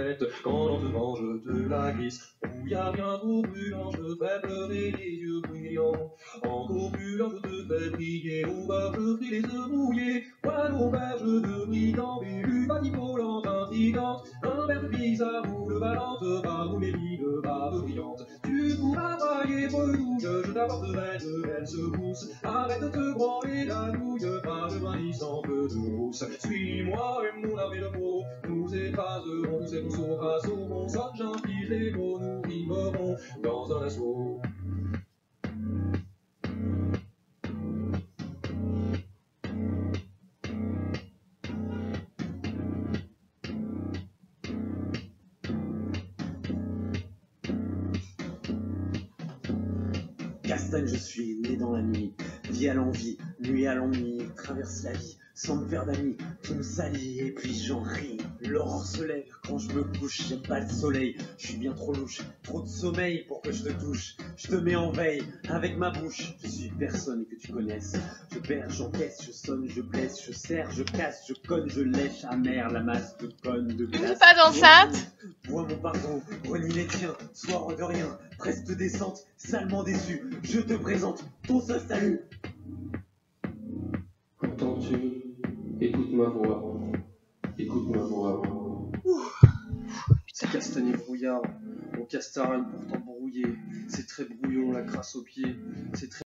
bête quand je te la glisse. Où y a rien trop brûlant, je fais pleurer les yeux brillants. Encore plus lent, je te fais briller, au bas je fris les œufs mouillés. Voilà nos berges de brigand, bélu, volante, intrigante. Un verre bizarre où le valente, par où les villes bave brillante. Tu pourras brailler, bredouille, je t'apporterai de belles secousses. Arrête de te branler la nouille par le brin sans peu de rousse. Suis-moi et mon armée de mots, nous écraserons ces mousseaux grâce au bon sort, j'inflige les mots, nous rimerons dans un assaut. Castagne, je suis né dans la nuit, vie à l'envie, nuit à l'ennui, traverse la vie sans me faire d'amis, qui me salit et puis j'en ris. L'aurore se lève quand je me couche, j'aime pas le soleil, je suis bien trop louche, trop de sommeil pour que je te touche. Je te mets en veille avec ma bouche, je suis personne que tu connaisses. Je perds, j'encaisse, je sonne, je blesse, je serre, je casse, je conne, je lèche, amère la masse de conne de glace. pas d'enceinte Vois mon pardon, renie les tiens, soir de rien, preste descente, salement déçu, je te présente ton seul salut. Écoute ma voix. Écoute ma voix. C'est castané brouillard, mon castarane pourtant brouillé, c'est très brouillon la crasse aux pieds, c'est très